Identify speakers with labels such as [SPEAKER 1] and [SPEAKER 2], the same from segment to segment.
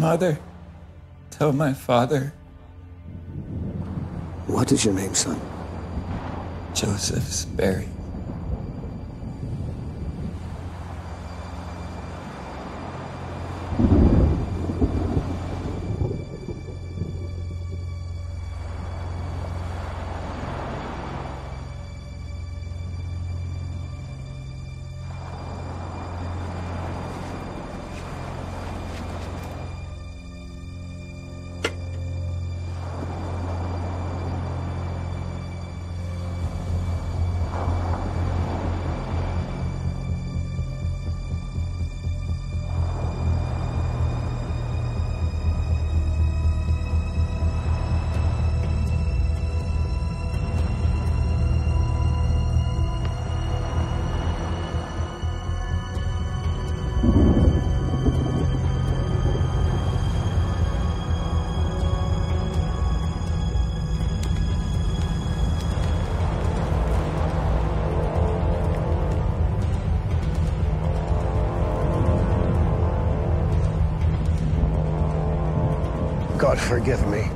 [SPEAKER 1] Mother. Tell my father.
[SPEAKER 2] What is your name, son?
[SPEAKER 1] Joseph Sperry.
[SPEAKER 2] Forgive me.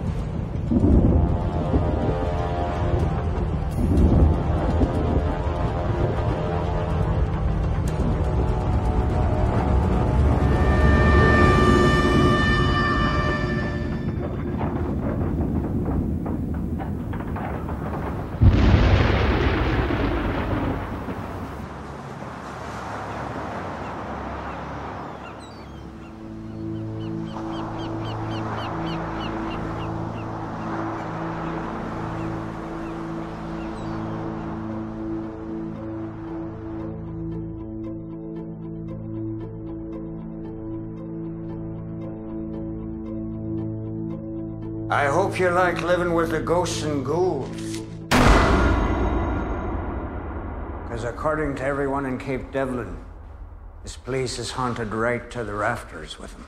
[SPEAKER 3] Hope you like living with the ghosts and ghouls. Because according to everyone in Cape Devlin, this place is haunted right to the rafters with them.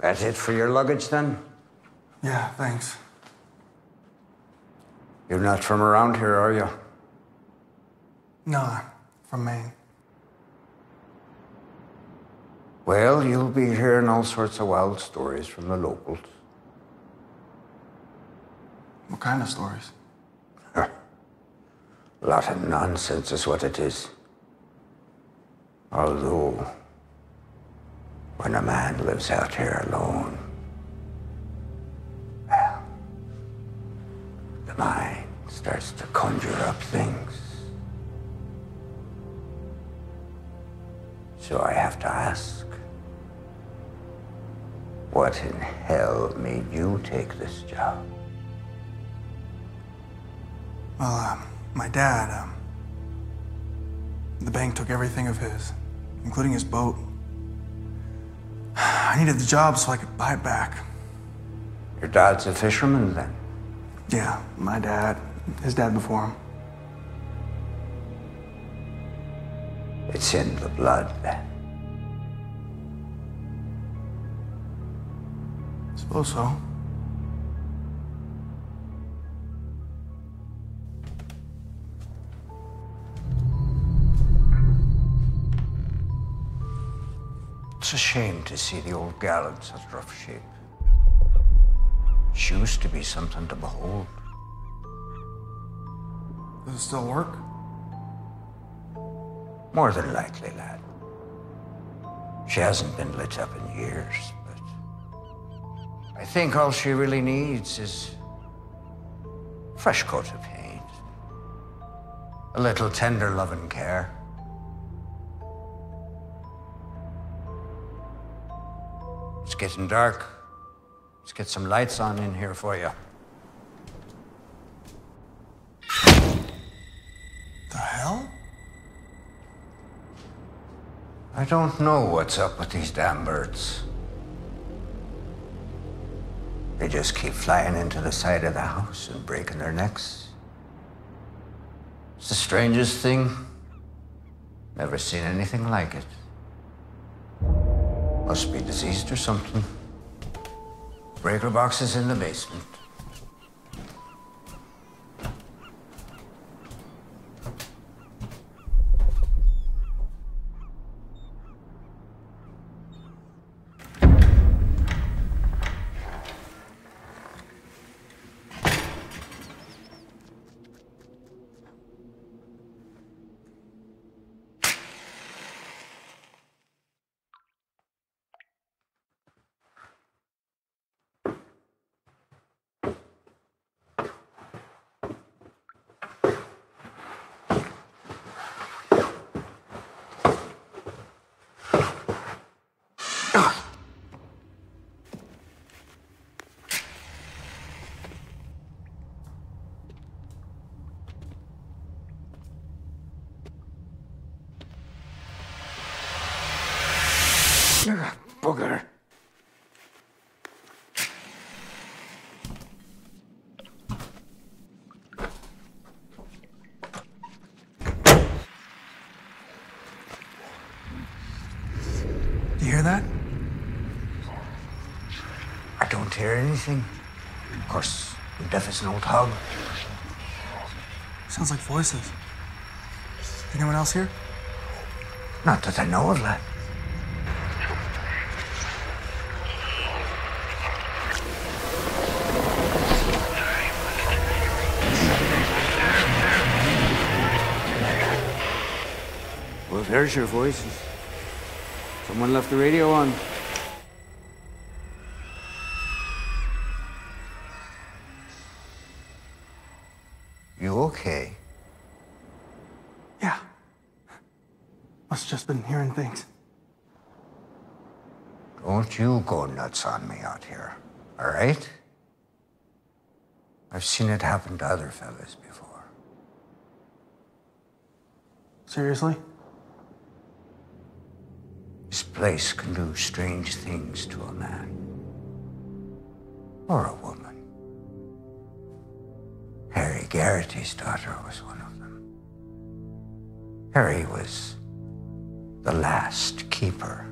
[SPEAKER 3] That's it for your luggage then?
[SPEAKER 4] Yeah, thanks.
[SPEAKER 3] You're not from around here, are you?
[SPEAKER 4] Nah, from Maine.
[SPEAKER 3] Well, you'll be hearing all sorts of wild stories from the locals.
[SPEAKER 4] What kind of stories?
[SPEAKER 3] A lot of nonsense is what it is. Although, when a man lives out here alone, well, the mind starts to conjure up things. So I have to ask, what in hell made you take this job?
[SPEAKER 4] Well, um, my dad, um, the bank took everything of his, including his boat. I needed the job so I could buy it back.
[SPEAKER 3] Your dad's a fisherman then?
[SPEAKER 4] Yeah, my dad, his dad before him.
[SPEAKER 3] It's in the blood then.
[SPEAKER 4] Suppose so.
[SPEAKER 3] It's a shame to see the old gal in such rough shape. She used to be something to behold.
[SPEAKER 4] Does it still work?
[SPEAKER 3] More than likely, lad. She hasn't been lit up in years, I think all she really needs is a fresh coat of paint, a little tender loving care. It's getting dark. Let's get some lights on in here for you.
[SPEAKER 4] The hell?
[SPEAKER 3] I don't know what's up with these damn birds. They just keep flying into the side of the house and breaking their necks. It's the strangest thing. Never seen anything like it. Must be diseased or something. Breaker box is in the basement. booger.
[SPEAKER 4] Do you hear that?
[SPEAKER 3] I don't hear anything. Of course, I'm deaf as an old hog.
[SPEAKER 4] Sounds like voices. Anyone else here?
[SPEAKER 3] Not that I know of, lad. Well, there's your voices. Someone left the radio on.
[SPEAKER 4] Things.
[SPEAKER 3] Don't you go nuts on me out here, all right? I've seen it happen to other fellas before.
[SPEAKER 4] Seriously?
[SPEAKER 3] This place can do strange things to a man. Or a woman. Harry Garrity's daughter was one of them. Harry was the last keeper.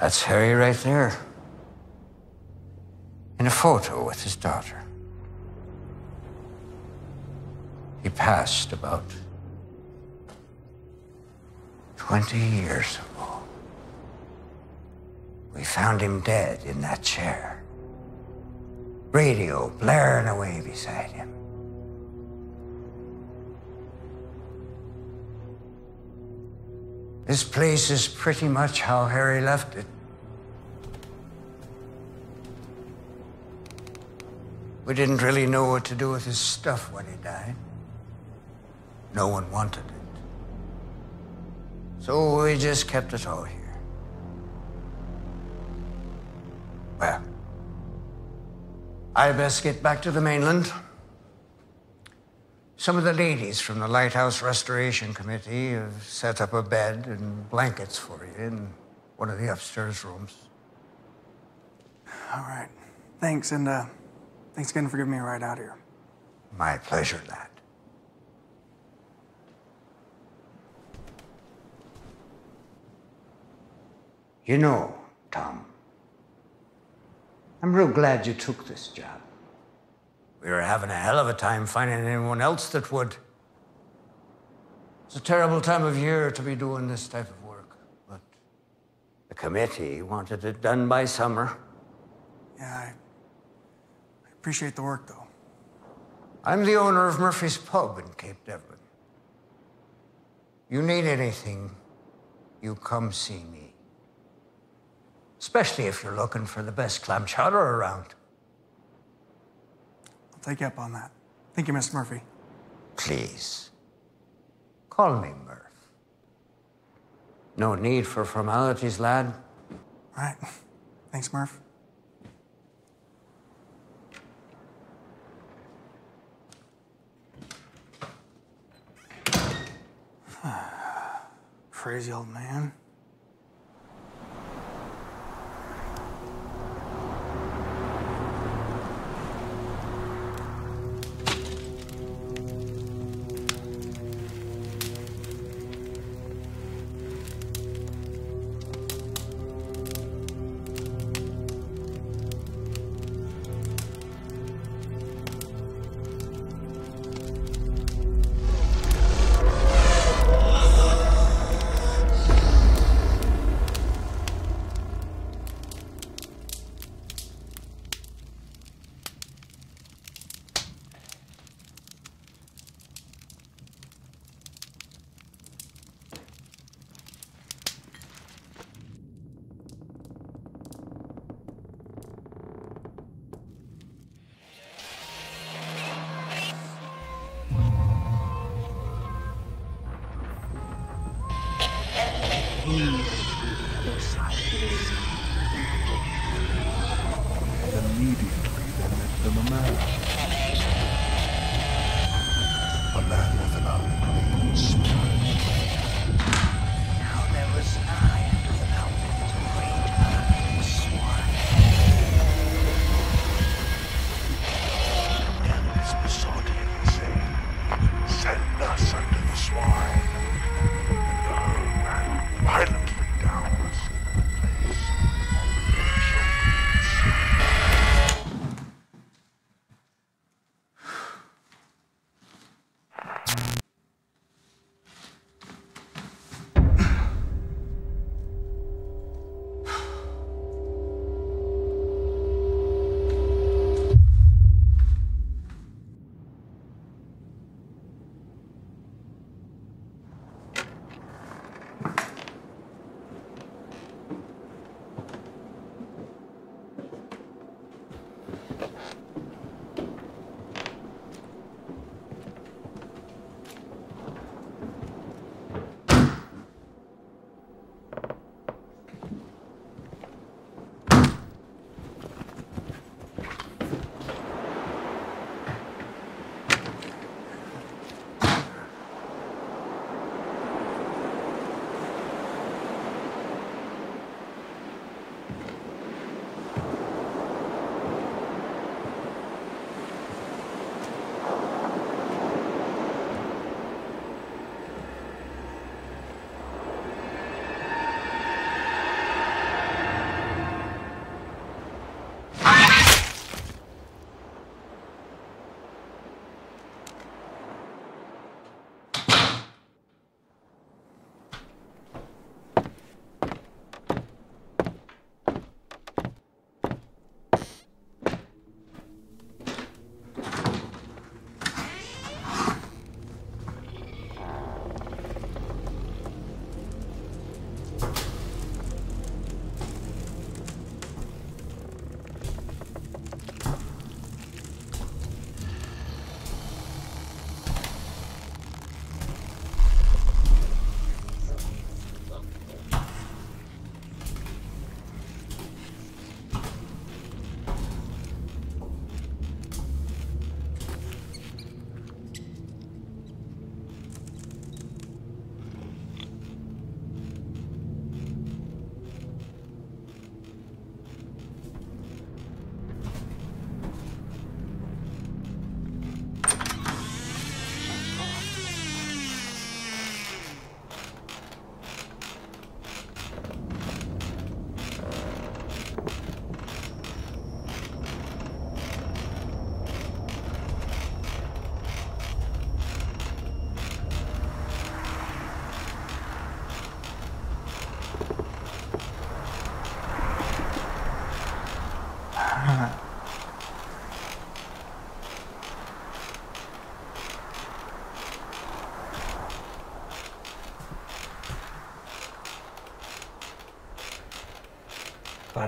[SPEAKER 3] That's Harry right there. In a photo with his daughter. He passed about 20 years ago. We found him dead in that chair. Radio blaring away beside him. This place is pretty much how Harry left it. We didn't really know what to do with his stuff when he died. No one wanted it. So we just kept it all here. Well, I best get back to the mainland. Some of the ladies from the Lighthouse Restoration Committee have set up a bed and blankets for you in one of the upstairs rooms.
[SPEAKER 4] All right. Thanks, and uh, thanks again for giving me a ride out here.
[SPEAKER 3] My pleasure, lad. You know, Tom, I'm real glad you took this job. We were having a hell of a time finding anyone else that would. It's a terrible time of year to be doing this type of work, but the committee wanted it done by summer.
[SPEAKER 4] Yeah, I, I appreciate the work, though.
[SPEAKER 3] I'm the owner of Murphy's Pub in Cape Devlin. You need anything, you come see me. Especially if you're looking for the best clam chowder around.
[SPEAKER 4] I'll take you up on that. Thank you, Miss Murphy.
[SPEAKER 3] Please, call me Murph. No need for formalities, lad.
[SPEAKER 4] All right. Thanks, Murph. Crazy old man.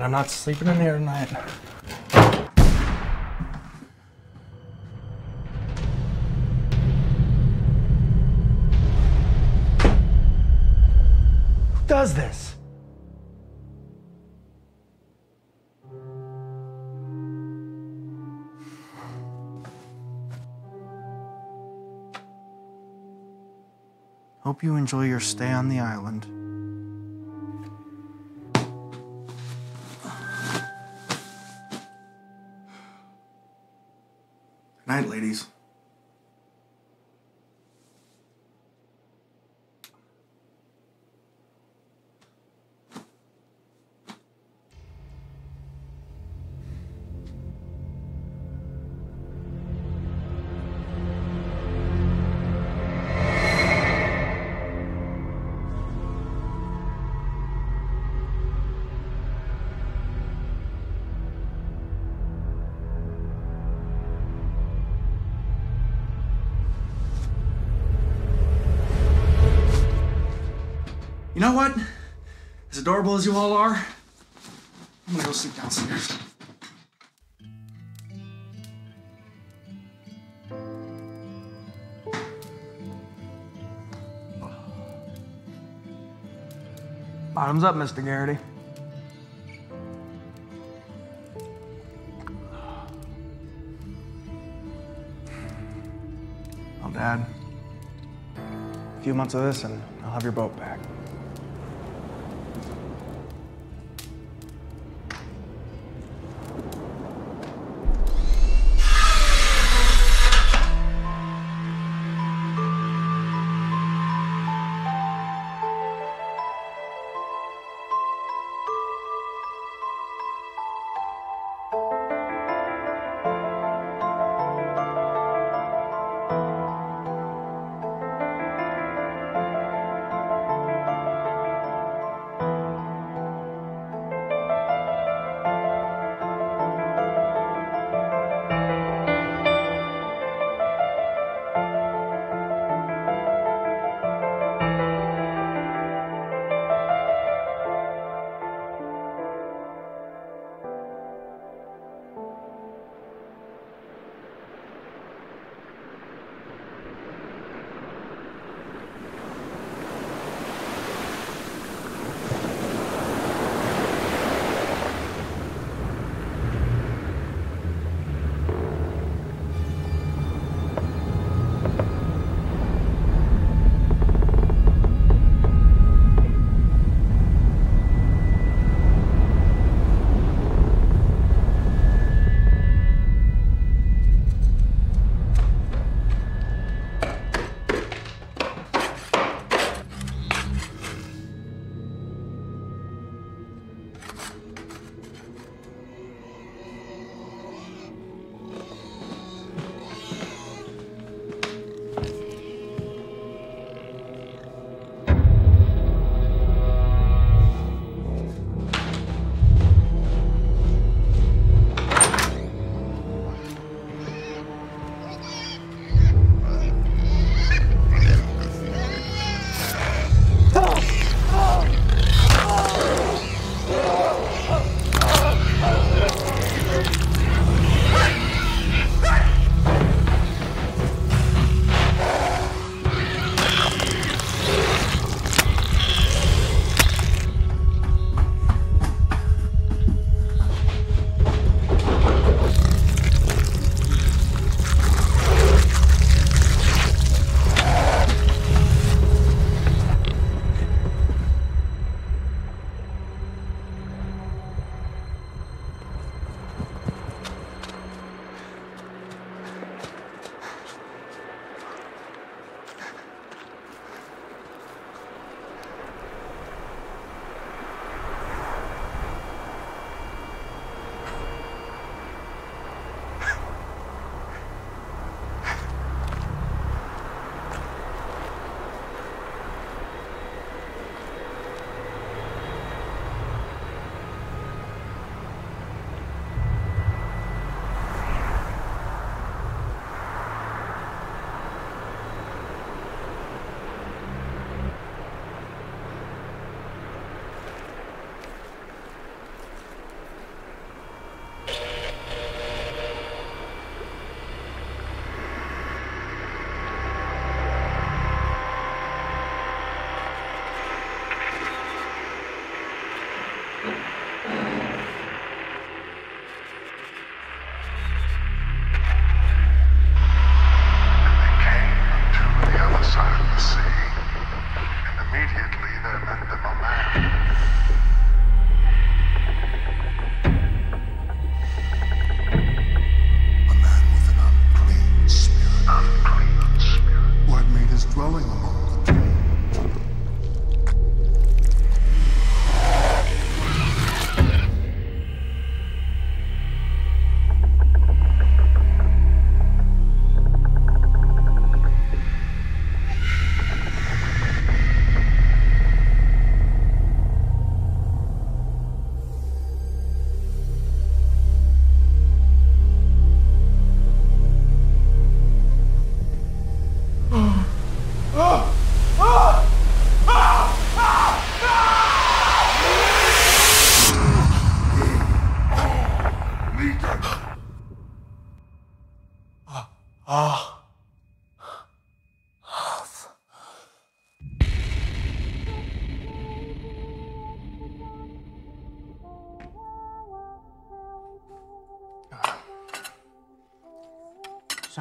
[SPEAKER 4] I'm not sleeping in here tonight. Who does this? Hope you enjoy your stay on the island. Night, ladies. As as you all are, I'm gonna go sleep downstairs. Bottoms up, Mr. Garrity. Well, Dad, a few months of this and I'll have your boat back.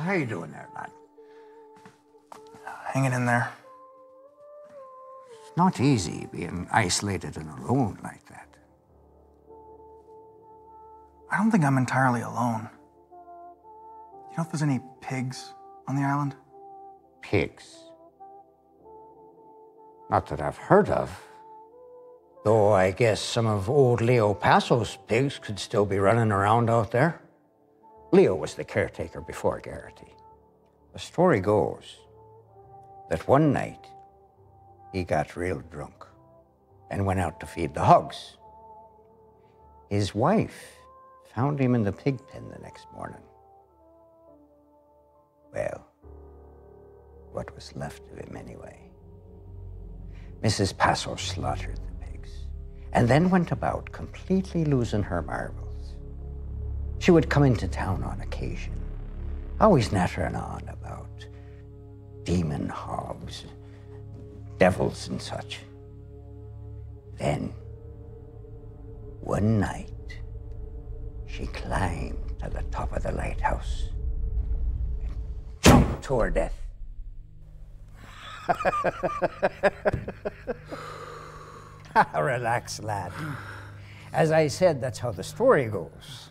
[SPEAKER 3] How you doing there, lad?
[SPEAKER 4] Hanging in there.
[SPEAKER 3] It's not easy being isolated and alone like that.
[SPEAKER 4] I don't think I'm entirely alone. You know if there's any pigs on the island?
[SPEAKER 3] Pigs. Not that I've heard of. Though I guess some of old Leo Passo's pigs could still be running around out there. Leo was the caretaker before Garrity. The story goes that one night he got real drunk and went out to feed the hogs. His wife found him in the pig pen the next morning. Well, what was left of him anyway. Mrs. Paso slaughtered the pigs and then went about completely losing her marbles. She would come into town on occasion, always nattering on about demon hogs, devils, and such. Then, one night, she climbed to the top of the lighthouse and jumped to her death. Relax, lad. As I said, that's how the story goes.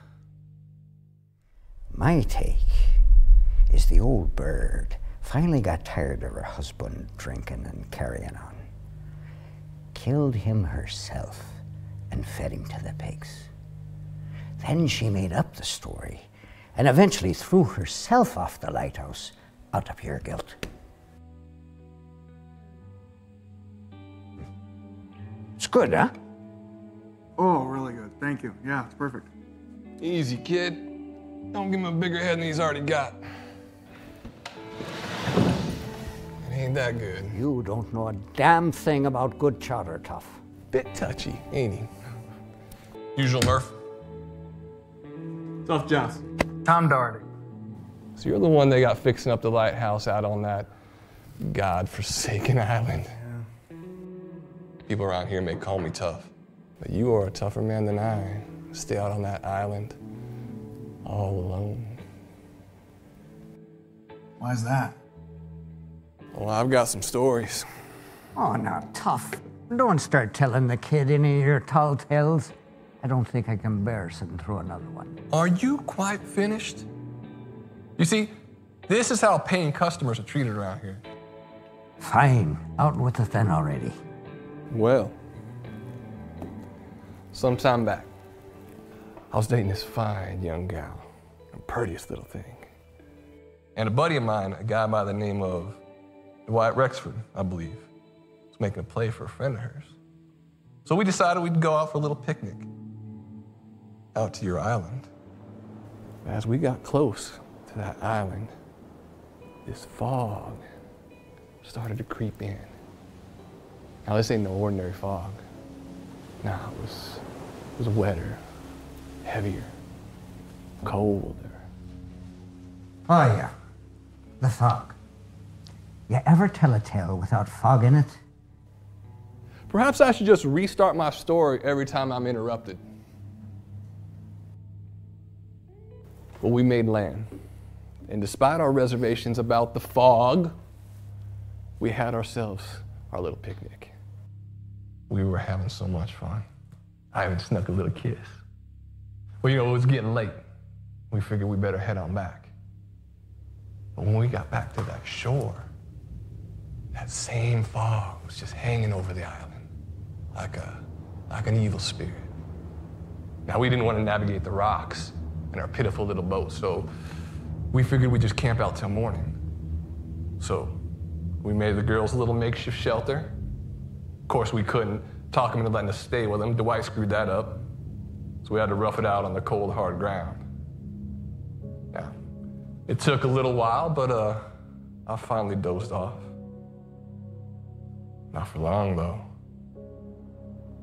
[SPEAKER 3] My take is the old bird finally got tired of her husband drinking and carrying on. Killed him herself and fed him to the pigs. Then she made up the story and eventually threw herself off the lighthouse out of pure guilt. It's good, huh?
[SPEAKER 4] Oh, really good. Thank you. Yeah, it's perfect.
[SPEAKER 5] Easy, kid. Don't give him a bigger head than he's already got. It ain't that good.
[SPEAKER 3] You don't know a damn thing about good chowder, tough.
[SPEAKER 5] Bit touchy, ain't he? Usual Murph.
[SPEAKER 6] Tough Johnson.
[SPEAKER 4] Tom Doherty.
[SPEAKER 5] So you're the one they got fixing up the lighthouse out on that god-forsaken island. People around here may call me tough, but you are a tougher man than I. Stay out on that island, all alone.
[SPEAKER 4] Why's that?
[SPEAKER 5] Well, I've got some stories.
[SPEAKER 3] Oh, now, tough. Don't start telling the kid any of your tall tales. I don't think I can bear sitting through another one.
[SPEAKER 5] Are you quite finished? You see, this is how paying customers are treated around here.
[SPEAKER 3] Fine, out with the thin already.
[SPEAKER 5] Well, some time back, I was dating this fine young gal, the prettiest little thing. And a buddy of mine, a guy by the name of Dwight Rexford, I believe, was making a play for a friend of hers. So we decided we'd go out for a little picnic out to your island. As we got close to that island, this fog started to creep in. Now, this ain't no ordinary fog. No, it was, it was wetter, heavier, colder.
[SPEAKER 3] Oh, yeah. The fog. You ever tell a tale without fog in it?
[SPEAKER 5] Perhaps I should just restart my story every time I'm interrupted. Well, we made land. And despite our reservations about the fog, we had ourselves our little picnic. We were having so much fun. I even snuck a little kiss. Well, you know, it was getting late. We figured we better head on back. But when we got back to that shore, that same fog was just hanging over the island like a like an evil spirit. Now we didn't want to navigate the rocks in our pitiful little boat, so we figured we'd just camp out till morning. So we made the girls a little makeshift shelter. Of course, we couldn't talk them into letting us stay with them. Dwight screwed that up. So we had to rough it out on the cold, hard ground. Yeah. it took a little while, but uh, I finally dozed off. Not for long, though.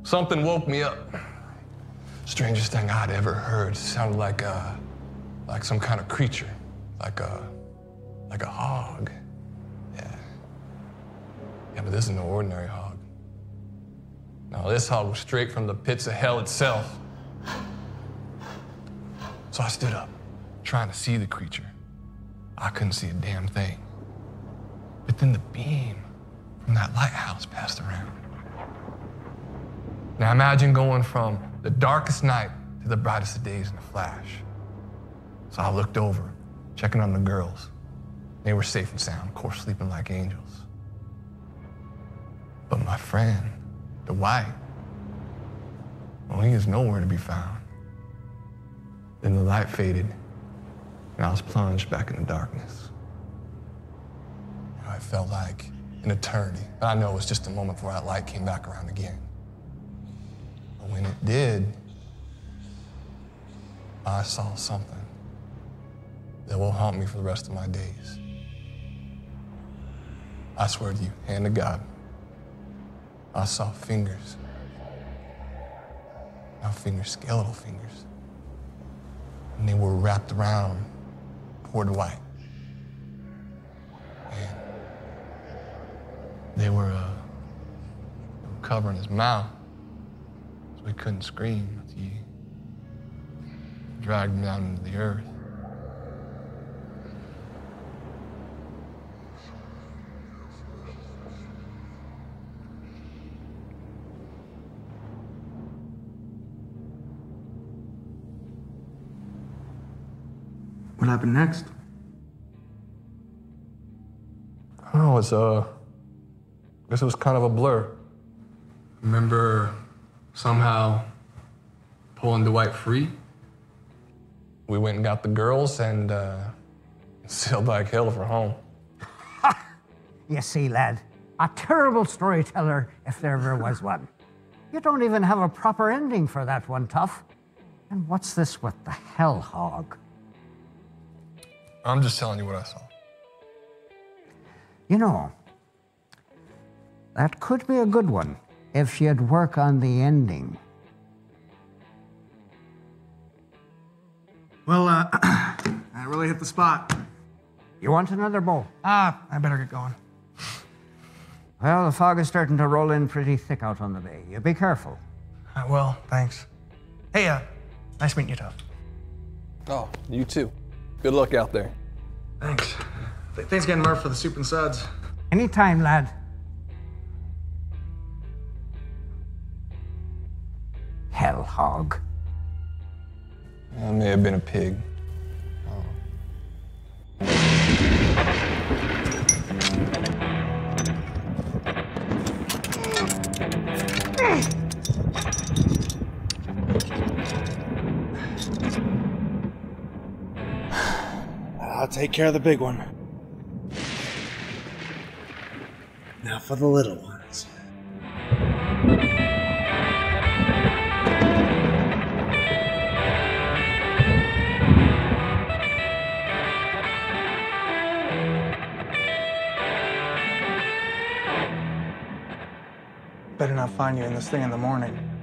[SPEAKER 5] Something woke me up. strangest thing I'd ever heard. It sounded like uh, like some kind of creature, like a like a hog. Yeah. Yeah, but this is no ordinary hog. No, this hog was straight from the pits of hell itself. So I stood up, trying to see the creature. I couldn't see a damn thing. But then the beam from that lighthouse passed around. Now imagine going from the darkest night to the brightest of days in a flash. So I looked over, checking on the girls. They were safe and sound, of course, sleeping like angels. But my friend, Dwight, well, he is nowhere to be found. Then the light faded, and I was plunged back in the darkness. I felt like an eternity, but I know it was just a moment before that light came back around again. But when it did, I saw something that will haunt me for the rest of my days. I swear to you, hand to God, I saw fingers. Not fingers, skeletal fingers. And they were wrapped around poor Dwight. And they were, uh, covering his mouth so he couldn't scream He dragged him down into the earth.
[SPEAKER 4] What happened next?
[SPEAKER 5] Oh, it's uh, I guess it was kind of a blur. Remember somehow pulling Dwight free? We went and got the girls and uh, sailed like hell for home.
[SPEAKER 3] You see, lad, a terrible storyteller if there ever was one. You don't even have a proper ending for that one, Tough. And what's this with the hell hog?
[SPEAKER 5] I'm just telling you what I saw.
[SPEAKER 3] You know, that could be a good one if you'd work on the ending.
[SPEAKER 4] Well, uh, I really hit the spot.
[SPEAKER 3] You want another bowl?
[SPEAKER 4] Ah, I better get going.
[SPEAKER 3] Well, the fog is starting to roll in pretty thick out on the bay. You be careful.
[SPEAKER 4] Uh, well, thanks. Hey, uh, nice meeting you, Tough.
[SPEAKER 5] Oh, you too. Good luck out there.
[SPEAKER 4] Thanks. Th- Thanks again, Murph, for the soup and suds.
[SPEAKER 3] Anytime, lad. Hell hog.
[SPEAKER 5] I may have been a pig.
[SPEAKER 6] Take care of the big one. Now for the little ones.
[SPEAKER 4] Better not find you in this thing in the morning.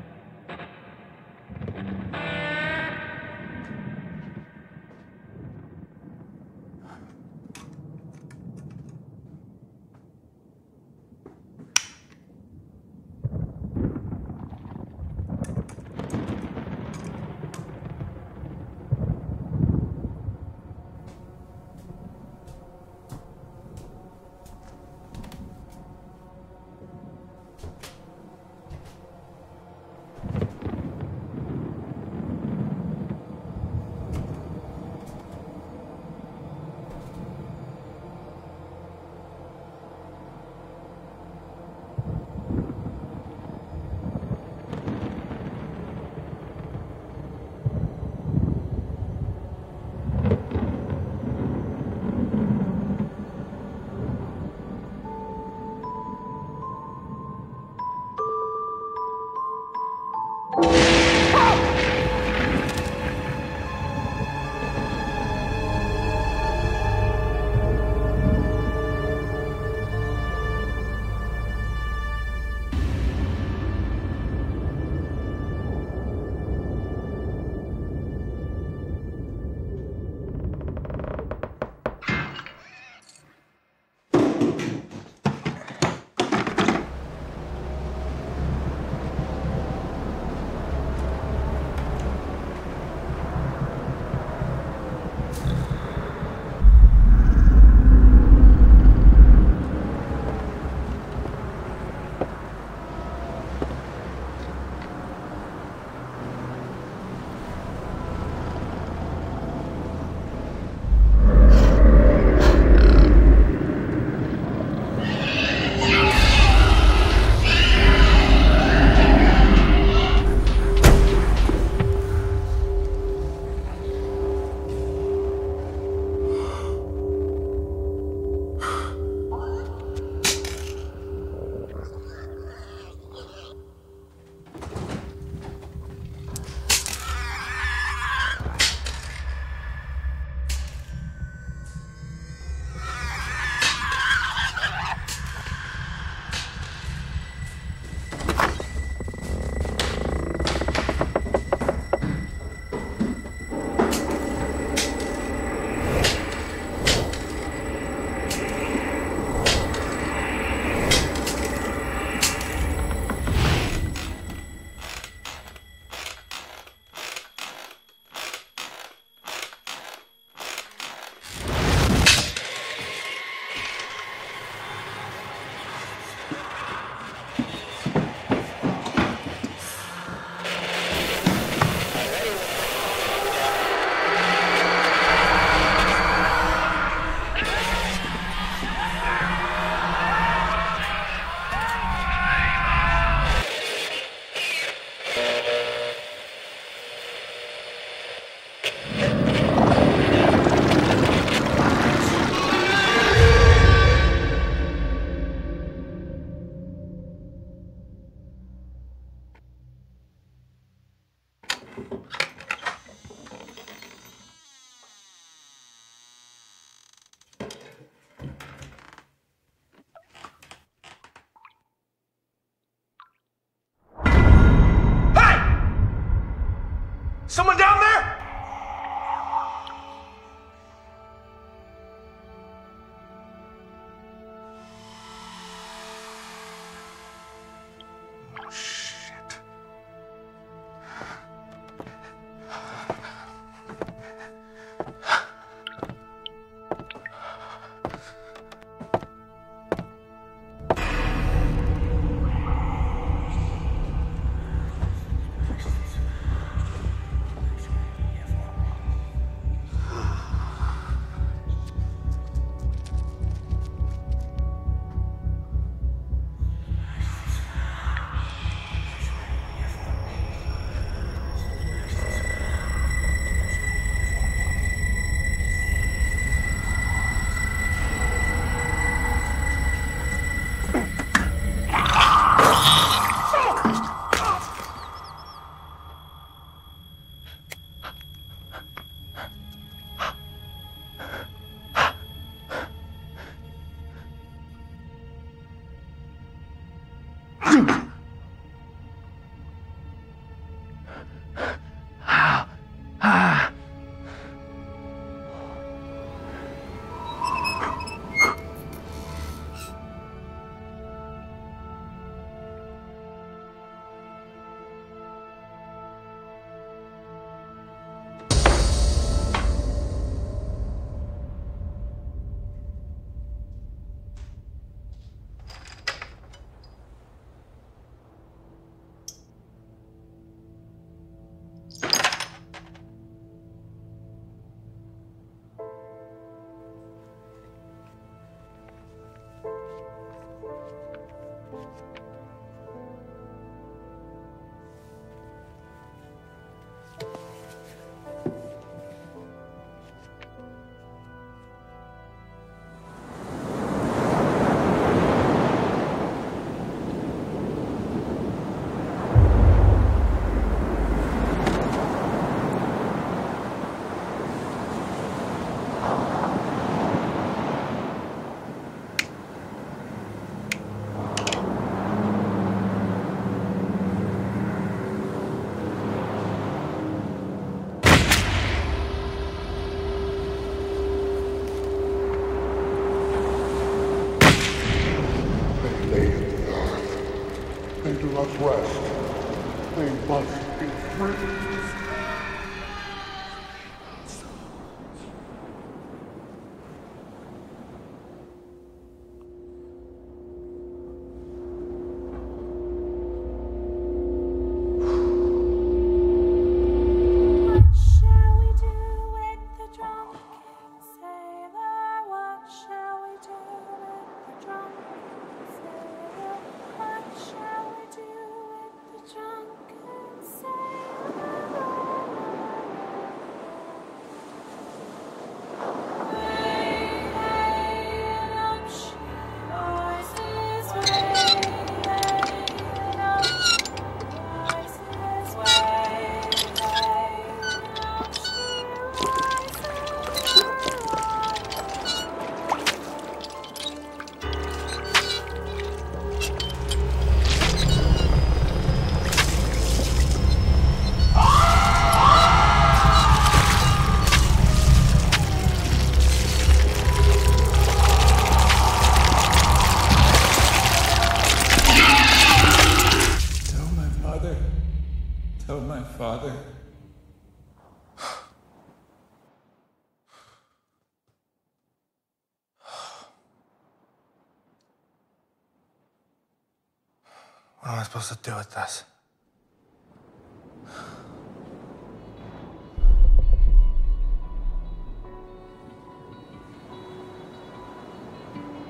[SPEAKER 4] To do with this?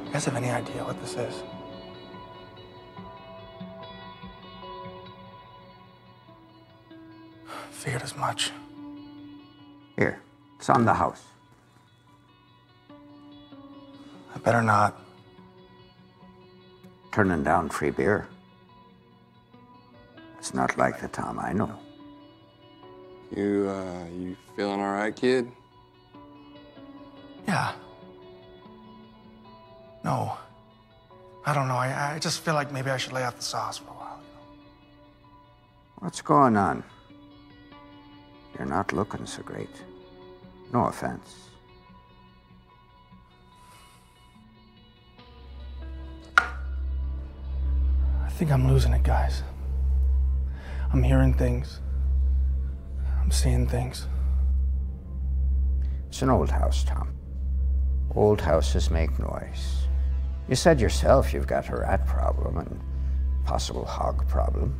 [SPEAKER 4] You guys have any idea what this is? Figured as much.
[SPEAKER 3] Here, it's on the house.
[SPEAKER 4] I better not.
[SPEAKER 3] Turning down free beer. It's not like the Tom I know.
[SPEAKER 5] You, uh, you feeling all right, kid?
[SPEAKER 4] Yeah. No. I don't know. I, I just feel like maybe I should lay off the sauce for a while. You know?
[SPEAKER 3] What's going on? You're not looking so great. No offense.
[SPEAKER 4] I think I'm losing it, guys. I'm hearing things. I'm seeing things.
[SPEAKER 3] It's an old house, Tom. Old houses make noise. You said yourself you've got a rat problem and possible hog problem.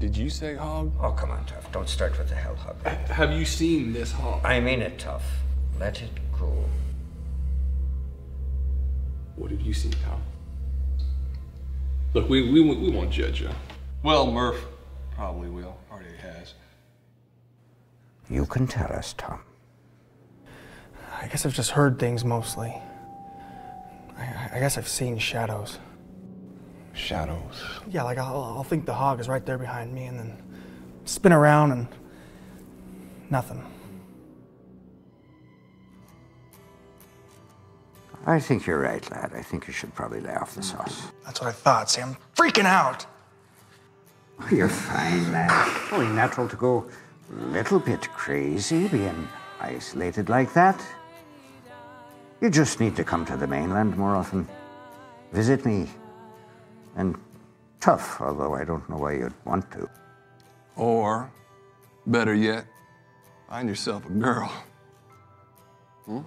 [SPEAKER 5] Did you say hog?
[SPEAKER 3] Oh, come on, Tough. Don't start with the hell hog.
[SPEAKER 5] Have you seen this hog?
[SPEAKER 3] I mean it, Tough. Let it go.
[SPEAKER 5] What have you seen, Tom? Look, we, we, we won't judge you. Well, Murph probably will. Already has.
[SPEAKER 3] You can tell us, Tom.
[SPEAKER 4] I guess I've just heard things mostly. I, I guess I've seen shadows.
[SPEAKER 5] Shadows.
[SPEAKER 4] Yeah, like I'll, I'll think the hog is right there behind me and then spin around and nothing.
[SPEAKER 3] I think you're right, lad. I think you should probably lay off the sauce.
[SPEAKER 4] That's what I thought. See, I'm freaking out.
[SPEAKER 3] Oh, you're fine, lad. It's only natural to go a little bit crazy being isolated like that. You just need to come to the mainland more often. Visit me. And tough, although I don't know why you'd want to.
[SPEAKER 5] Or, better yet, find yourself a girl. Hmm?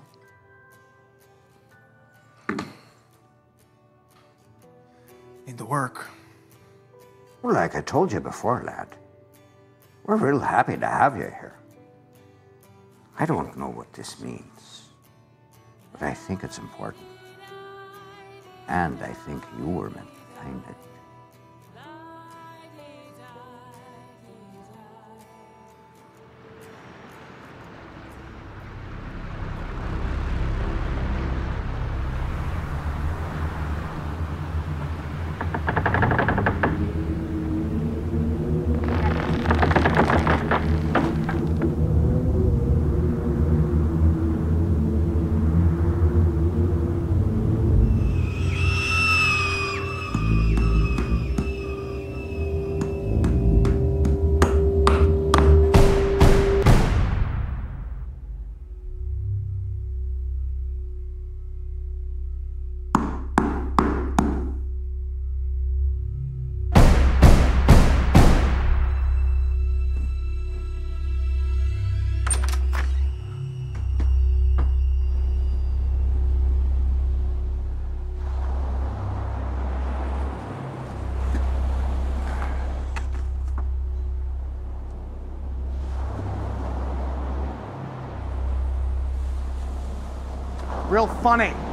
[SPEAKER 4] Need the work.
[SPEAKER 3] Well, like I told you before, lad, we're real happy to have you here. I don't know what this means, but I think it's important. And I think you were meant to find it.
[SPEAKER 4] Real funny.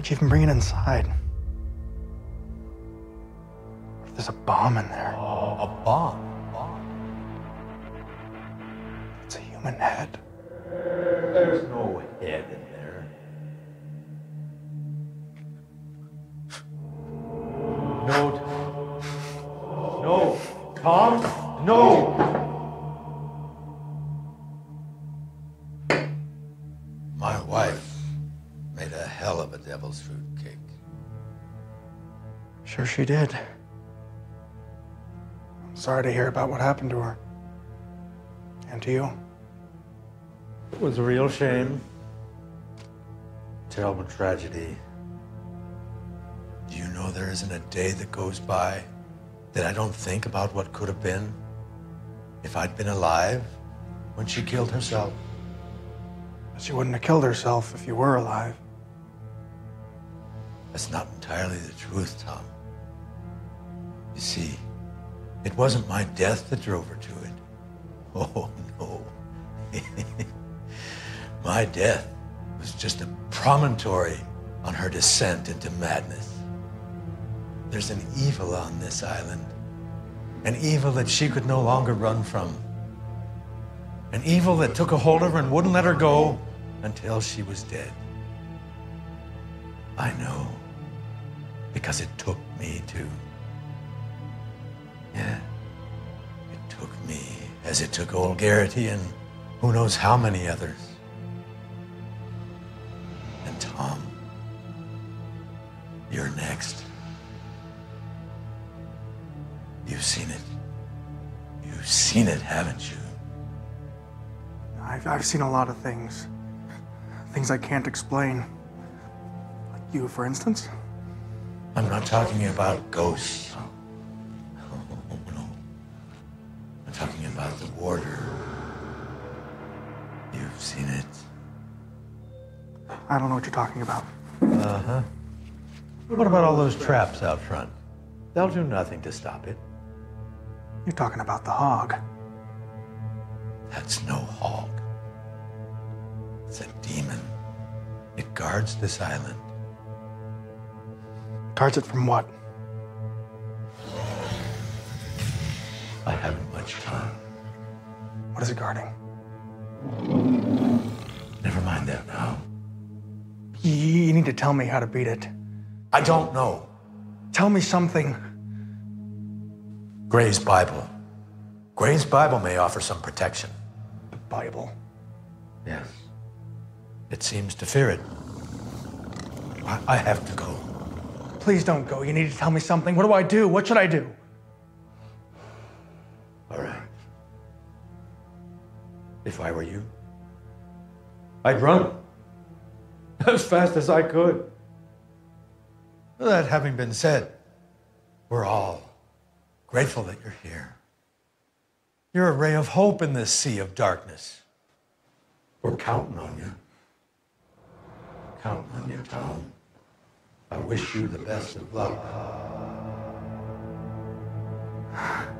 [SPEAKER 4] Why'd you even bring it inside? What if there's a bomb in there?
[SPEAKER 7] a bomb
[SPEAKER 4] A
[SPEAKER 8] bomb. It's a human
[SPEAKER 4] head. She did. I'm sorry to hear about what happened to her. And to you.
[SPEAKER 7] It was a real shame. Terrible tragedy.
[SPEAKER 8] Do you know there isn't a day that goes by that I don't think about what could have been if I'd been alive when she killed herself?
[SPEAKER 4] But she wouldn't have killed herself if you were alive.
[SPEAKER 8] That's not entirely the truth, Tom. You see, it wasn't my death that drove her to it. Oh, no. my death was just a promontory on her descent into madness. There's an evil on this island, an evil that she could no longer run from, an evil that took a hold of her and wouldn't let her go until she was dead. I know, because it took me too. As it took old Garrity and who knows how many others. And Tom, you're next. You've seen it. You've seen it, haven't you?
[SPEAKER 4] I've, I've seen a lot of things. Things I can't explain. Like you, for instance.
[SPEAKER 8] I'm not talking about ghosts.
[SPEAKER 4] I don't know what you're talking about.
[SPEAKER 7] Uh huh. What about all those traps out front? They'll do nothing to stop it.
[SPEAKER 4] You're talking about the hog.
[SPEAKER 8] That's no hog. It's a demon. It guards this island.
[SPEAKER 4] Guards it from what?
[SPEAKER 8] I haven't much time.
[SPEAKER 4] What is it guarding?
[SPEAKER 8] Never mind that now.
[SPEAKER 4] You, need to tell me how to beat it.
[SPEAKER 8] I don't know.
[SPEAKER 4] Tell me something.
[SPEAKER 8] Gray's Bible. Gray's Bible may offer some protection.
[SPEAKER 4] The Bible.
[SPEAKER 8] Yes. It seems to fear it. I, I have to go.
[SPEAKER 4] Please don't go. You need to tell me something. What do I do? What should I do?
[SPEAKER 8] All right. If I were you, I'd run as fast as I could. That having been said, we're all grateful that you're here. You're a ray of hope in this sea of darkness. We're counting on you. Counting on you, Tom. I wish you the best of luck.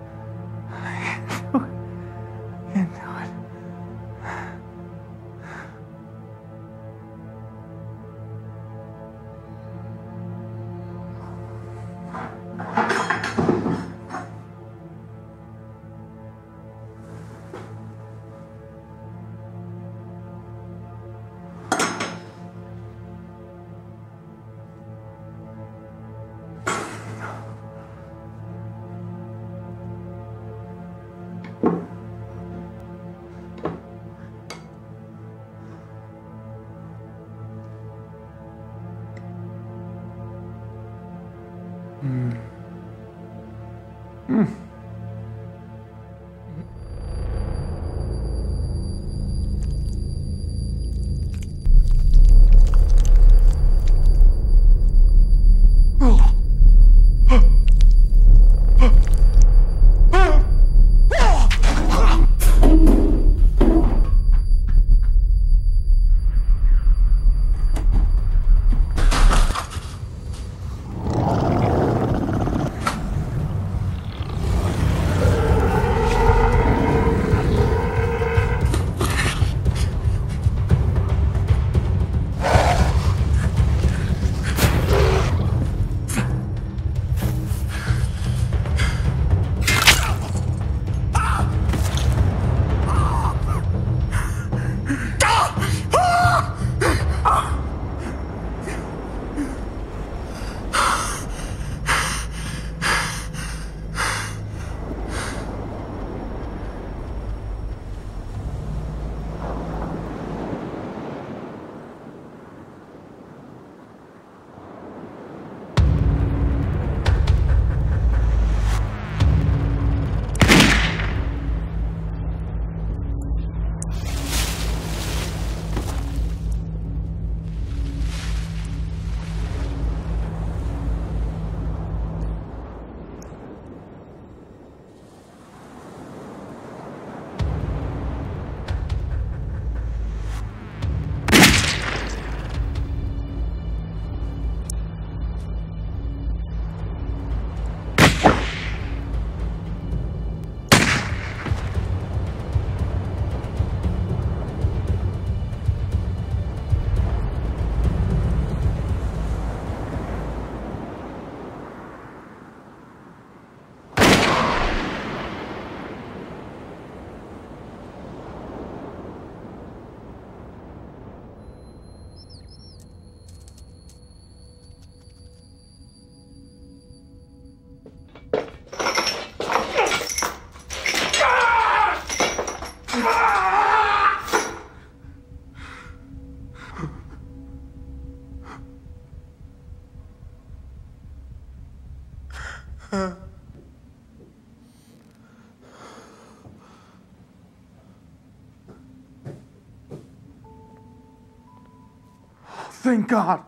[SPEAKER 4] Thank God.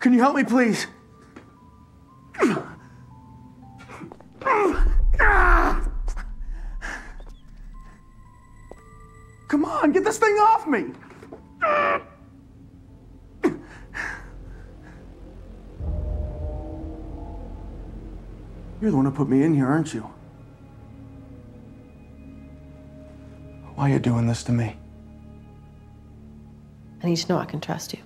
[SPEAKER 4] Can you help me, please? Come on, get this thing off me. You're the one who put me in here, aren't you? Why are you doing this to me?
[SPEAKER 9] I need to know I can trust you.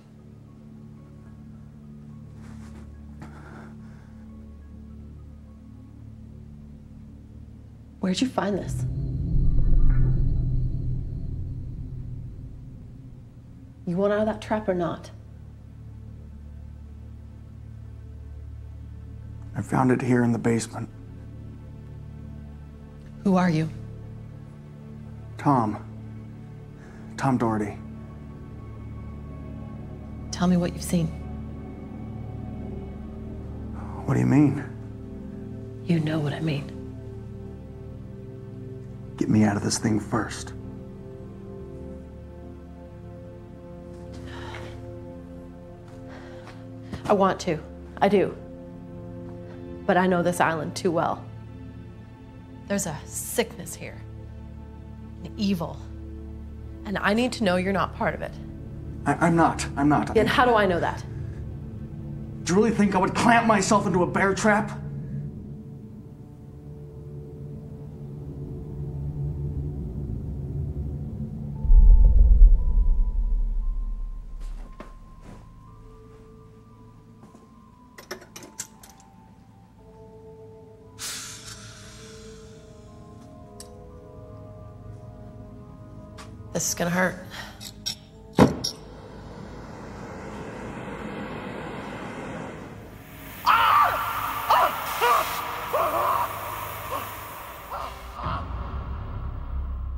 [SPEAKER 9] Where'd you find this? You want out of that trap or not?
[SPEAKER 4] I found it here in the basement.
[SPEAKER 9] Who are you?
[SPEAKER 4] Tom. Tom Doherty.
[SPEAKER 9] Tell me what you've seen.
[SPEAKER 4] What do you mean?
[SPEAKER 9] You know what I mean.
[SPEAKER 4] Get me out of this thing first.
[SPEAKER 9] I want to. I do. But I know this island too well. There's a sickness here, an evil. And I need to know you're not part of it.
[SPEAKER 4] I, am not. I'm not.
[SPEAKER 9] Then how do I know that?
[SPEAKER 4] Do you really think I would clamp myself into a bear trap?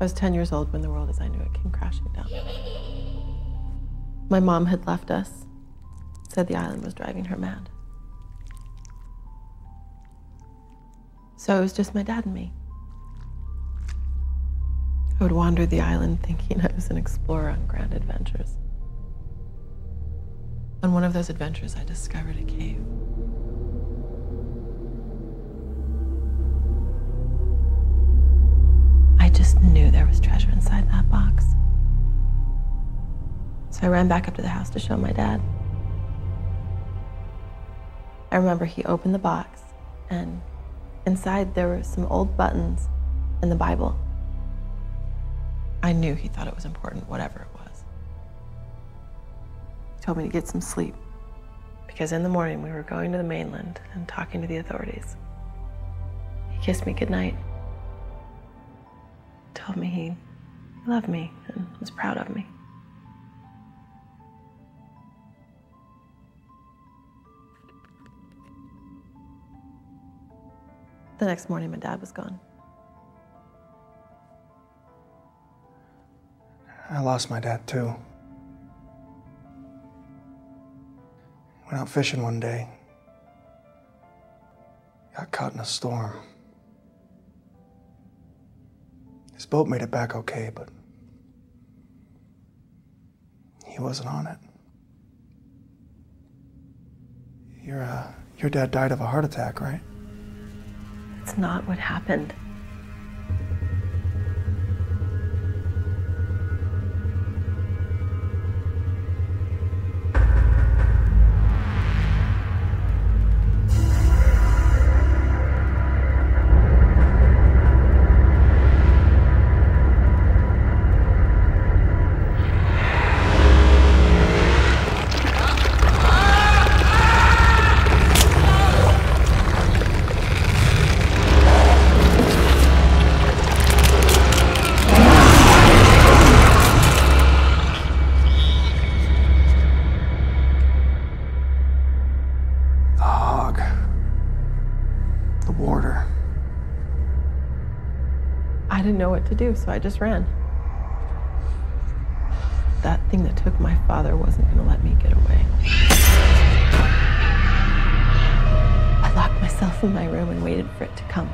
[SPEAKER 9] Was 10 years old when the world as I knew it came crashing down. My mom had left us, said the island was driving her mad. So it was just my dad and me. I would wander the island thinking I was an explorer on grand adventures. On one of those adventures, I discovered a cave. So I ran back up to the house to show my dad. I remember he opened the box, and inside there were some old buttons and the Bible. I knew he thought it was important, whatever it was. He told me to get some sleep because in the morning we were going to the mainland and talking to the authorities. He kissed me goodnight, told me he loved me and was proud of me. The next morning, my dad was gone.
[SPEAKER 4] I lost my dad too. Went out fishing one day. Got caught in a storm. His boat made it back okay, but he wasn't on it. Your, uh, your dad died of a heart attack, right?
[SPEAKER 9] It's not what happened. Do, so I just ran. That thing that took my father wasn't going to let me get away. I locked myself in my room and waited for it to come.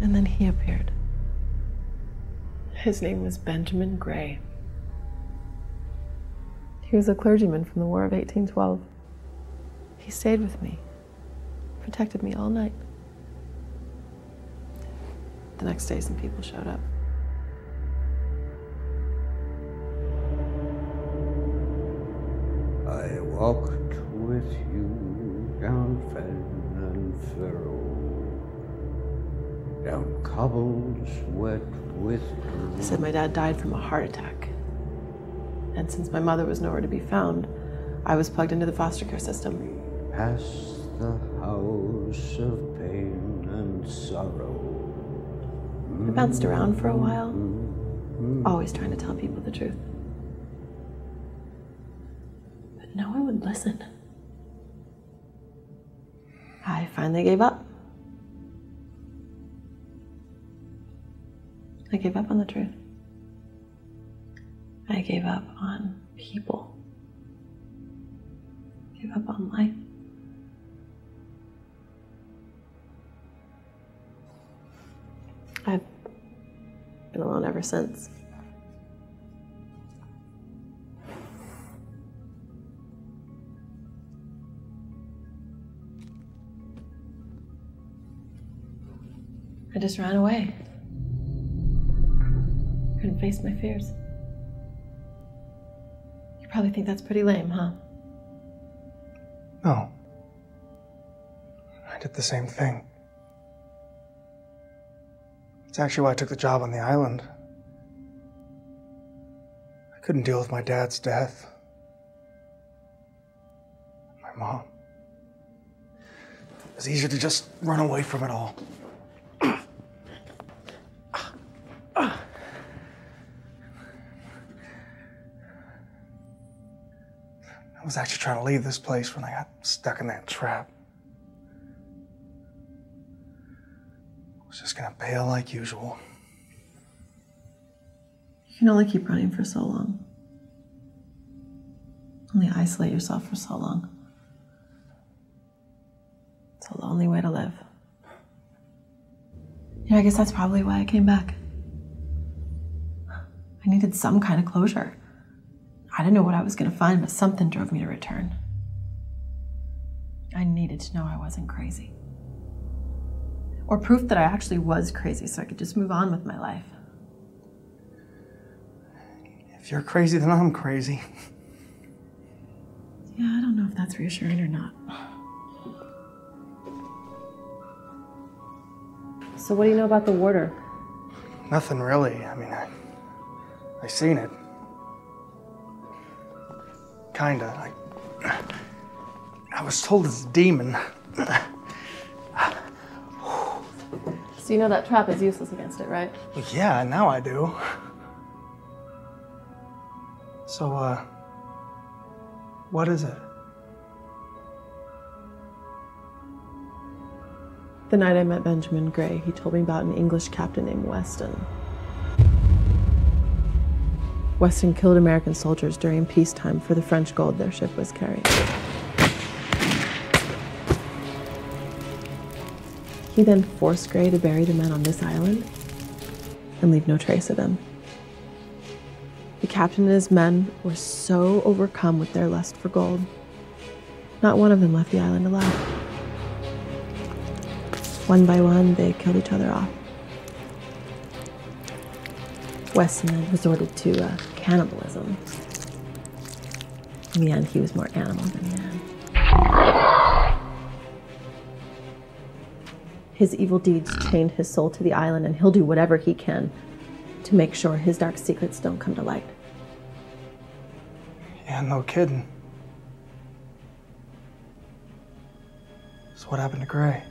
[SPEAKER 9] And then he appeared. His name was Benjamin Gray. He was a clergyman from the War of 1812. He stayed with me, protected me all night. The next day, some people showed up.
[SPEAKER 10] I walked with you down fen and furrow, down cobbles wet with
[SPEAKER 9] They said my dad died from a heart attack. And since my mother was nowhere to be found, I was plugged into the foster care system.
[SPEAKER 10] Past the house of pain and sorrow.
[SPEAKER 9] I bounced around for a while, always trying to tell people the truth. But no one would listen. I finally gave up. I gave up on the truth. I gave up on people. I Gave up on life. Ever since. I just ran away. Couldn't face my fears. You probably think that's pretty lame, huh?
[SPEAKER 4] No. I did the same thing. It's actually why I took the job on the island. Couldn't deal with my dad's death. My mom. It was easier to just run away from it all. I was actually trying to leave this place when I got stuck in that trap. I was just gonna bail like usual.
[SPEAKER 9] You can only keep running for so long. Only isolate yourself for so long. It's a lonely way to live. Yeah, I guess that's probably why I came back. I needed some kind of closure. I didn't know what I was going to find, but something drove me to return. I needed to know I wasn't crazy. Or proof that I actually was crazy so I could just move on with my life.
[SPEAKER 4] If you're crazy, then I'm crazy.
[SPEAKER 9] Yeah, I don't know if that's reassuring or not. So, what do you know about the warder?
[SPEAKER 4] Nothing really. I mean, I, I seen it. Kinda. I, I was told it's a demon.
[SPEAKER 9] So, you know that trap is useless against it, right?
[SPEAKER 4] Yeah, now I do. So, uh, what is it?
[SPEAKER 9] The night I met Benjamin Gray, he told me about an English captain named Weston. Weston killed American soldiers during peacetime for the French gold their ship was carrying. He then forced Gray to bury the men on this island and leave no trace of them. The captain and his men were so overcome with their lust for gold, not one of them left the island alive. One by one, they killed each other off. Weston then resorted to uh, cannibalism. In the end, he was more animal than man. His evil deeds chained his soul to the island, and he'll do whatever he can to make sure his dark secrets don't come to light.
[SPEAKER 4] Yeah, no kidding. So, what happened to Gray?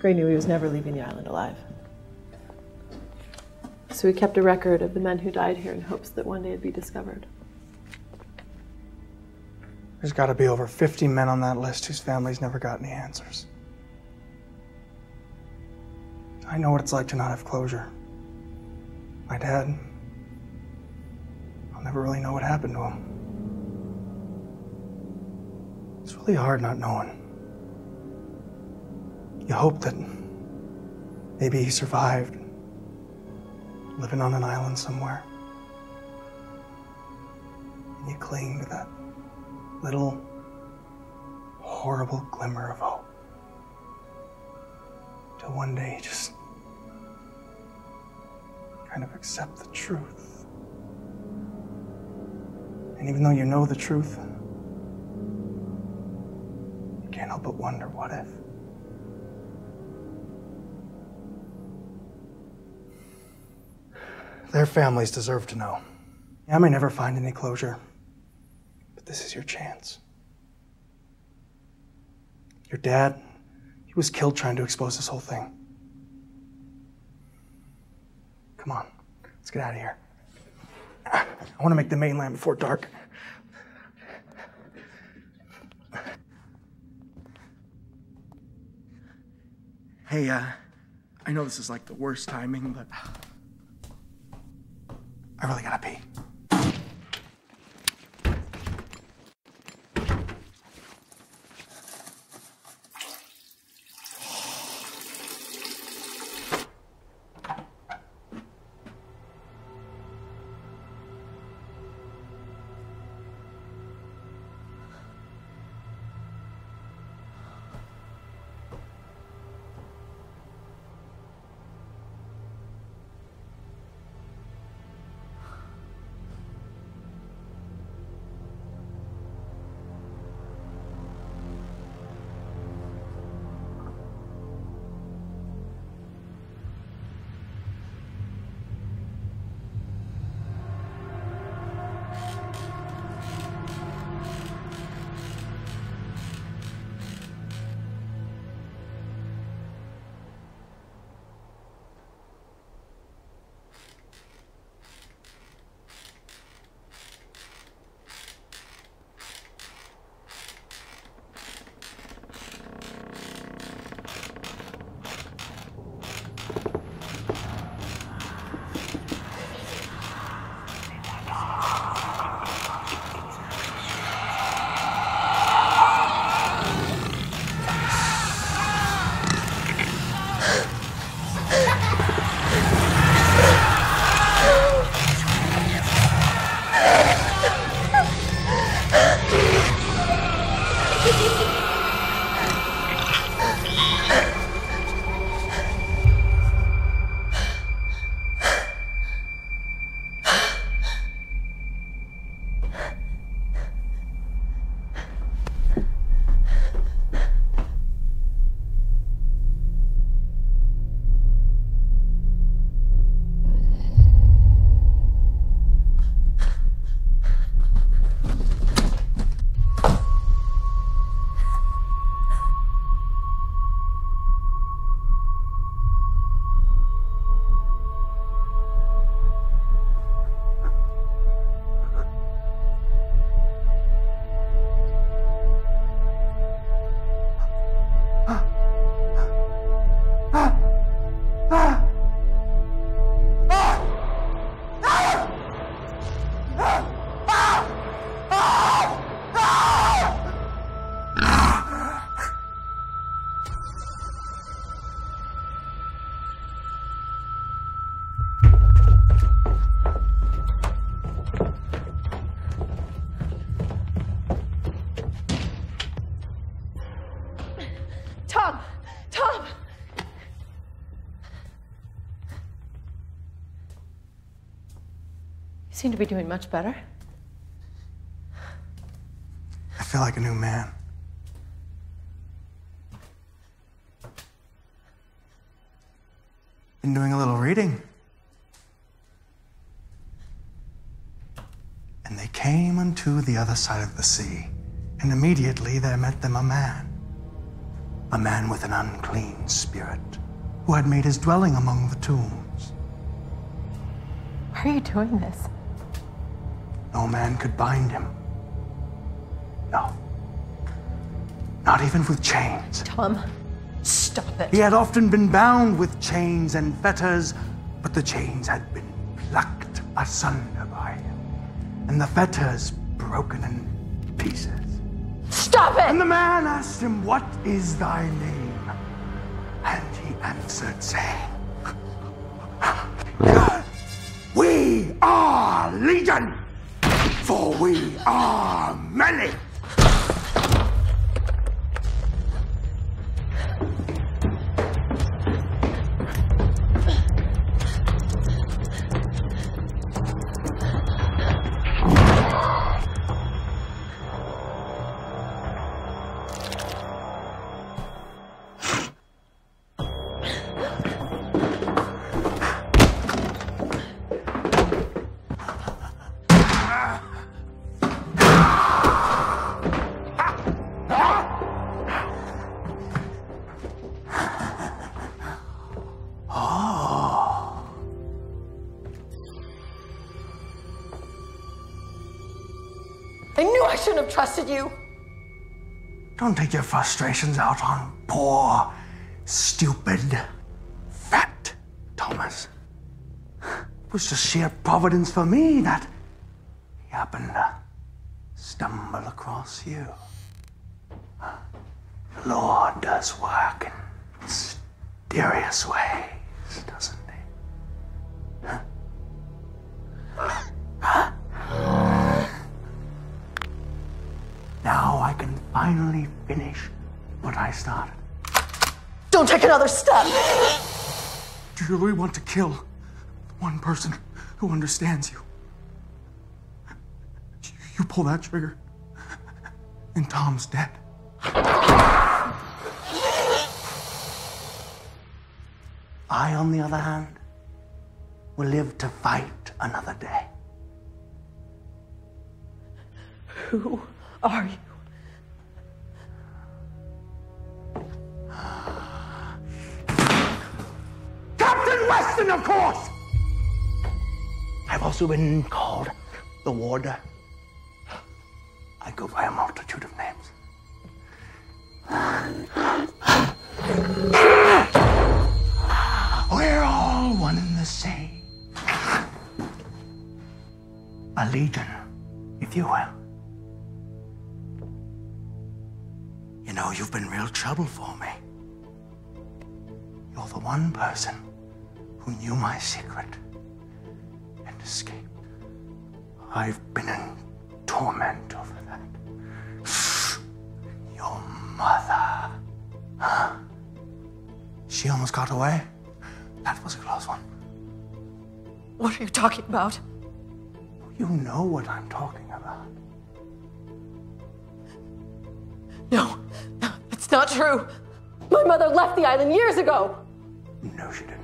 [SPEAKER 9] Gray knew he was never leaving the island alive. So he kept a record of the men who died here in hopes that one day it'd be discovered.
[SPEAKER 4] There's got to be over 50 men on that list whose families never got any answers. I know what it's like to not have closure. My dad, I'll never really know what happened to him. It's really hard not knowing. You hope that maybe he survived, living on an island somewhere. And you cling to that little horrible glimmer of hope. Till one day just kind of accept the truth. And even though you know the truth, you can't help but wonder what if. Their families deserve to know. I may never find any closure, but this is your chance. Your dad, he was killed trying to expose this whole thing. Come on, let's get out of here. I want to make the mainland before dark. Hey, uh, I know this is like the worst timing, but I really gotta pee.
[SPEAKER 9] Seem to be doing much better.
[SPEAKER 4] I feel like a new man. Been doing a little reading. And they came unto the other side of the sea, and immediately there met them a man, a man with an unclean spirit, who had made his dwelling among the tombs.
[SPEAKER 9] Why are you doing this?
[SPEAKER 4] No man could bind him. No. Not even with chains.
[SPEAKER 9] Tom, stop it.
[SPEAKER 4] He had often been bound with chains and fetters, but the chains had been plucked asunder by him. and the fetters broken in pieces.
[SPEAKER 9] Stop it!
[SPEAKER 4] And the man asked him, What is thy name? And he answered, saying, we are many.
[SPEAKER 9] Trusted you.
[SPEAKER 4] Don't take your frustrations out on poor, stupid, fat Thomas. It was just sheer providence for me that he happened to stumble across you. The Lord does work in mysterious ways,
[SPEAKER 9] Don't take another step.
[SPEAKER 4] Do you really want to kill the one person who understands you? You pull that trigger, and Tom's dead. I, on the other hand, will live to fight another day.
[SPEAKER 9] Who are you?
[SPEAKER 4] Weston, of course! I've also been called the Warder. I go by a multitude of names. We're all one and the same. A legion, if you will. You know, you've been real trouble for me. You're the one person who knew my secret and escaped. I've been in torment over that. Your mother. Huh? She almost got away. That was a close one.
[SPEAKER 9] What are you talking about?
[SPEAKER 4] You know what I'm talking about.
[SPEAKER 9] No, no, it's not true. My mother left the island years ago.
[SPEAKER 4] No, she didn't.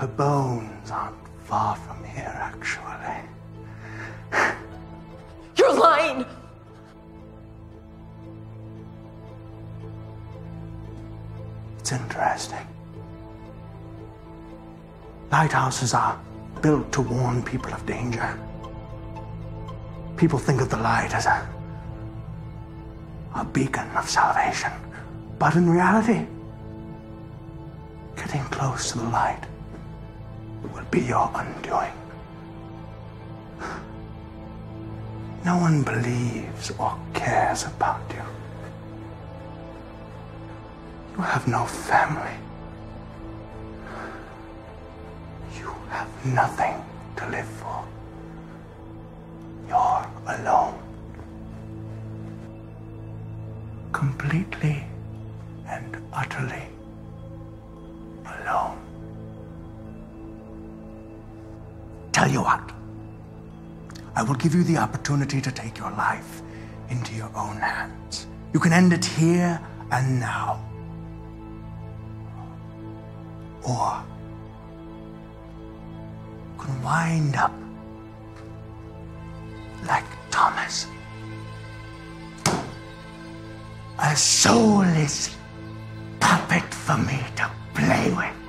[SPEAKER 4] Her bones aren't far from here, actually.
[SPEAKER 9] You're lying.
[SPEAKER 4] It's interesting. Lighthouses are built to warn people of danger. People think of the light as a, a beacon of salvation. But in reality, getting close to the light will be your undoing. No one believes or cares about you. You have no family. You have nothing to live for. You're alone. Completely and utterly alone. Tell you what, I will give you the opportunity to take your life into your own hands. You can end it here and now. Or you can wind up like Thomas. A soulless puppet for me to play with.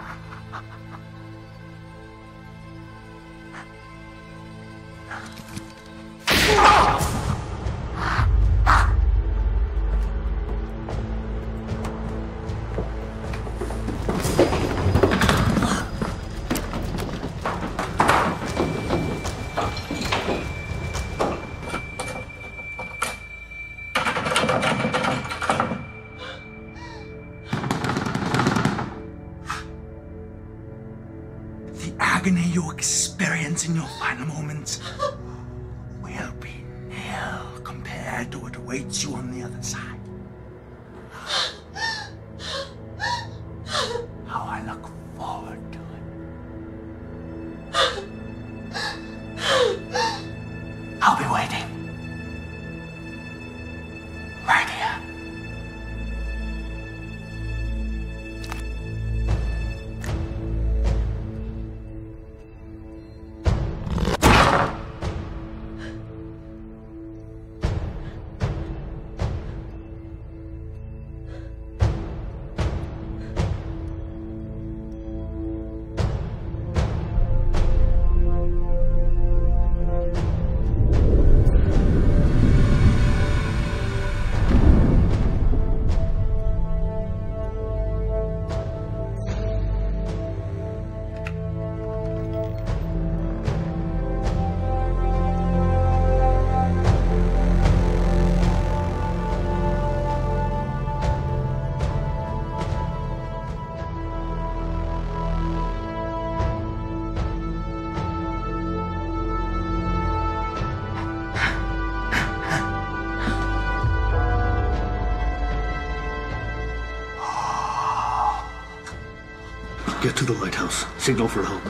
[SPEAKER 11] To the
[SPEAKER 2] lighthouse. Signal for help.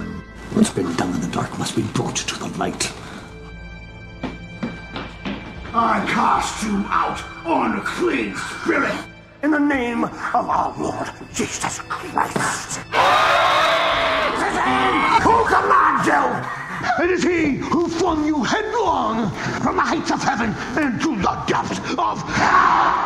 [SPEAKER 2] What's been done in the dark must be brought to the light.
[SPEAKER 11] I cast you out, unclean spirit, in the name of our Lord Jesus Christ. Who commands you! It is he who flung you headlong from the heights of heaven into the depths of hell!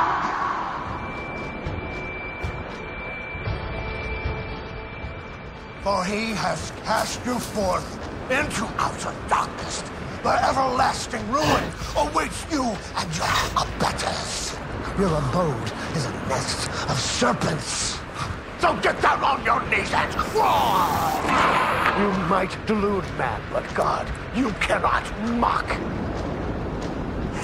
[SPEAKER 11] For he has cast you forth into outer darkness, where everlasting ruin awaits you and your abettors. Your abode is a nest of serpents. So get down on your knees and crawl! You might delude man, but God, you cannot mock.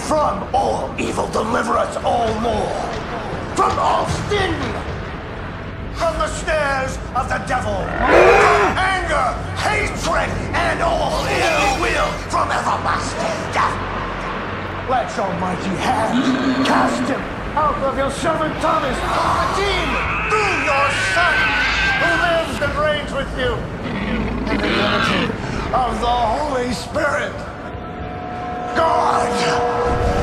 [SPEAKER 11] From all evil deliver us all more. From all sin from the snares of the devil. Anger, hatred, and all ill will from everlasting death. Let Almighty hand cast him out of your servant Thomas, redeem through your Son, who lives and reigns with you in the unity of the Holy Spirit. God!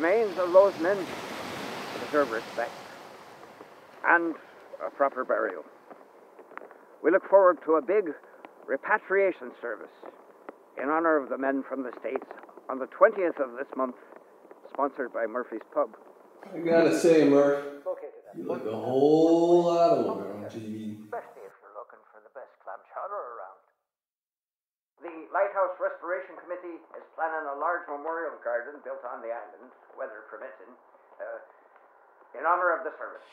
[SPEAKER 12] Remains of those men deserve respect and a proper burial. We look forward to a big repatriation service in honor of the men from the States on the 20th of this month, sponsored by Murphy's Pub.
[SPEAKER 5] I gotta say, Murph, you look a whole lot older on TV.
[SPEAKER 12] Especially if you're looking for the best clam chowder around. The Lighthouse Restoration Committee is planning a large memorial garden built on the island, weather permitting, uh, in honor of the service.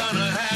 [SPEAKER 12] gonna happen.